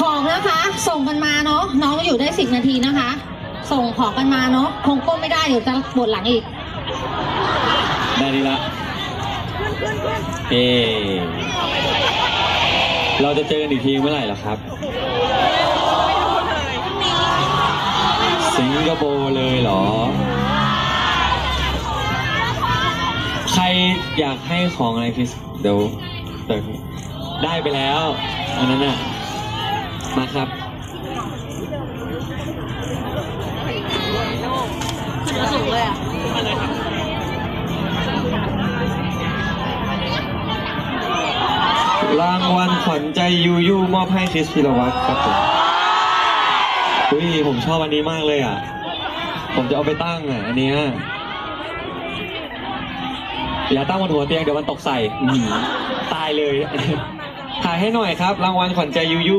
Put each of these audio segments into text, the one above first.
ของนะคะ ส่งกันมาเนาะน้องอยู่ได้สิบนาทีนะคะ ส่งของกันมาเนาะคงก้มไม่ได้เดี๋ยวจะปวดหลังอีก ได้ดีละเอเราจะเจอกันอีกทีเมื่อไหร่ล่ะครับ สิงคโปร์เลยเหรอ ใครอยากให้ของอะไรคริสเดี๋ยวเดี๋ยวได้ไปแล้ว อันนั้นน่ะ มาครับสูงเลยอะรางวัลขวัญใจยูยูมอบให้คริสพิรวัตรครับผมอุ้ยผมชอบอันนี้มากเลยอะ ผมจะเอาไปตั้งอะ อันเนี้ย อย่าตั้งบนหัวเตียงเดี๋ยวมันตกใส่หือตายเลย ถ่ายให้หน่อยครับ รางวัลขวัญใจยูยู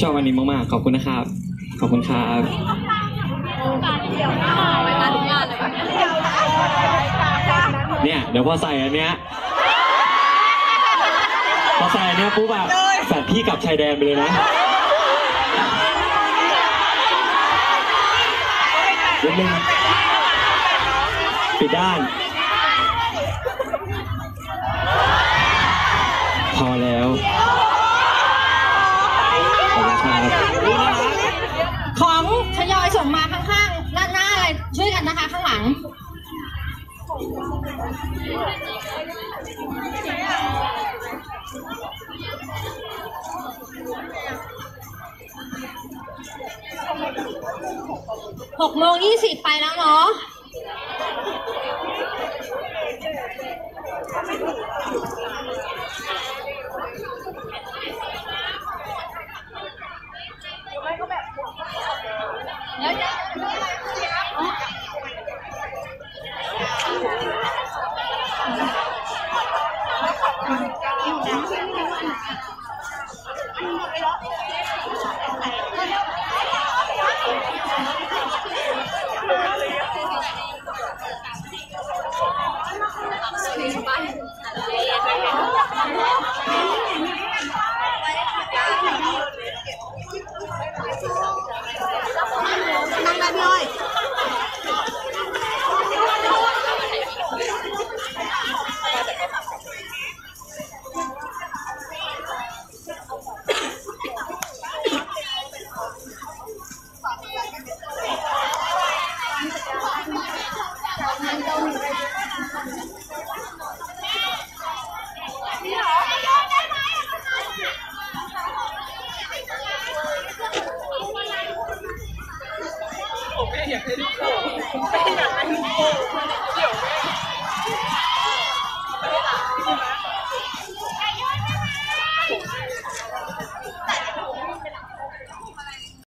ชอบอันนี้มากๆ ขอบคุณนะครับ ขอบคุณครับเนี่ย เดี๋ยวพอใส่อันเนี้ยพอใส่อันเนี้ยปุ๊บอะแฝดพี่กลับชายแดนไปเลยนะนิดนึงปิดด้าน พอแล้ว ขอบคุณครับ ของทยอยส่งมาข้างๆด้านหน้าอะไรช่วยกั นะคะข้างหลังหกโมงยี่สิบไปแล้วเนาะ 八点。Brasil!